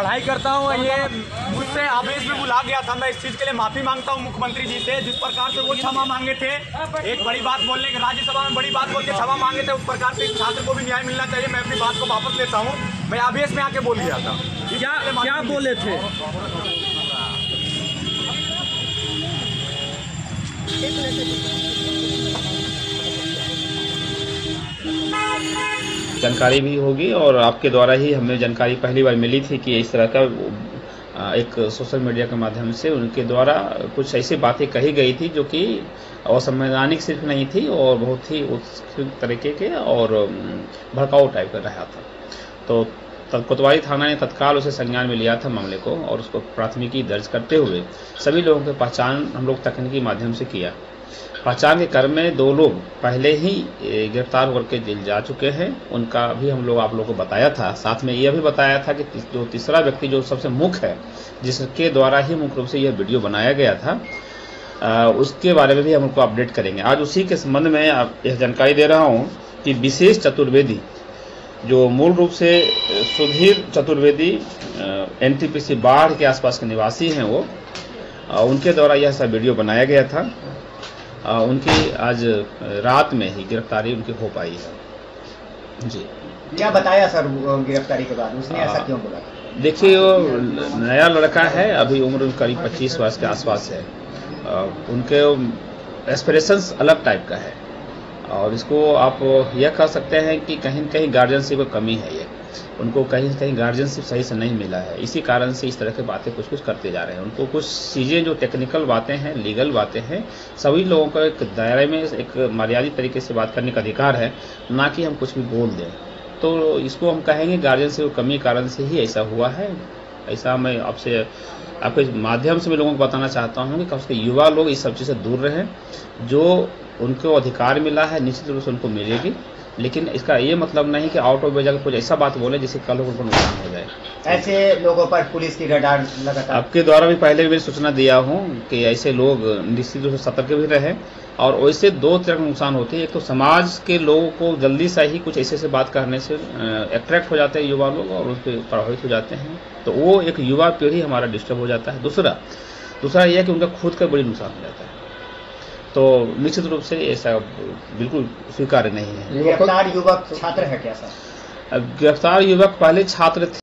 पढ़ाई करता हूँ ये मुझसे आवेश में बुला गया था। मैं इस चीज़ के लिए माफ़ी माँगता हूँ मुख्यमंत्री जी से जिस प्रकार से वो क्षमा मांगे थे। एक बड़ी बात बोलने के राज्यसभा में बड़ी बात बोल के क्षमा मांगे थे उस प्रकार से छात्र को भी न्याय मिलना चाहिए। मैं अपनी बात को वापस लेता हूँ। मैं आवेश में आके बोल गया था। क्या क्या बोले थे? जानकारी भी होगी और आपके द्वारा ही हमें जानकारी पहली बार मिली थी कि इस तरह का एक सोशल मीडिया के माध्यम से उनके द्वारा कुछ ऐसी बातें कही गई थी जो कि असंवैधानिक सिर्फ़ नहीं थी और बहुत ही उत्सुक तरीके के और भड़काऊ टाइप का रहा था। तो कोतवाली थाना ने तत्काल उसे संज्ञान में लिया था मामले को और उसको प्राथमिकी दर्ज करते हुए सभी लोगों की पहचान हम लोग तकनीकी माध्यम से किया। पहचान के क्रम में दो लोग पहले ही गिरफ़्तार होकर के जेल जा चुके हैं। उनका भी हम लोग आप लोगों को बताया था। साथ में यह भी बताया था कि जो तीसरा व्यक्ति जो सबसे मुख्य है जिसके द्वारा ही मुख्य रूप से यह वीडियो बनाया गया था आ, उसके बारे में भी हम उनको अपडेट करेंगे। आज उसी के संबंध में आप यह जानकारी दे रहा हूँ कि विशेष चतुर्वेदी जो मूल रूप से सुधीर चतुर्वेदी एनटीपीसी बाढ़ के आसपास के निवासी हैं वो उनके द्वारा यह सब वीडियो बनाया गया था। उनकी आज रात में ही गिरफ्तारी उनकी हो पाई है। जी। क्या बताया सर गिरफ्तारी के बाद? उसने ऐसा। क्यों बोला? देखिए वो नया लड़का है अभी उम्र करीब 25 वर्ष के आसपास है। उनके एस्पिरेशंस अलग टाइप का है। और इसको आप यह कह सकते हैं कि कहीं कहीं गार्जियनशिप की कमी है ये। उनको कहीं कहीं गार्जियनशिप सही से नहीं मिला है। इसी कारण से इस तरह की बातें कुछ कुछ करते जा रहे हैं। उनको कुछ चीज़ें जो टेक्निकल बातें हैं लीगल बातें हैं, सभी लोगों का एक दायरे में एक मर्यादित तरीके से बात करने का अधिकार है, ना कि हम कुछ भी बोल दें। तो इसको हम कहेंगे गार्जियनशिप की कमी कारण से ही ऐसा हुआ है। ऐसा मैं आपसे, आपके माध्यम से मैं लोगों को बताना चाहता हूँ कि कम से युवा लोग इस सब चीज़ से दूर रहें। जो उनको अधिकार मिला है निश्चित रूप से उनको मिलेगी। लेकिन इसका ये मतलब नहीं कि आउट ऑफ़ वेजल कुछ ऐसा बात बोले जिससे कल उनको नुकसान हो जाए। ऐसे लोगों पर पुलिस की रडार लगातार। आपके द्वारा भी पहले भी सूचना दिया हूँ कि ऐसे लोग निश्चित रूप से सतर्क भी रहे और वैसे दो तरह के नुकसान होते हैं। एक तो समाज के लोगों को जल्दी से ही कुछ ऐसे ऐसे बात करने से अट्रैक्ट हो जाते हैं युवा लोग और उस पर प्रभावित हो जाते हैं। तो वो एक युवा पीढ़ी हमारा डिस्टर्ब हो जाता है। दूसरा दूसरा यह कि उनका खुद का बड़ी नुकसान हो जाता है। तो निश्चित रूप से ऐसा बिल्कुल स्वीकार नहीं है। गिरफ़्तार युवक छात्र है क्या सर? अब गिरफ़्तार युवक पहले छात्र थे।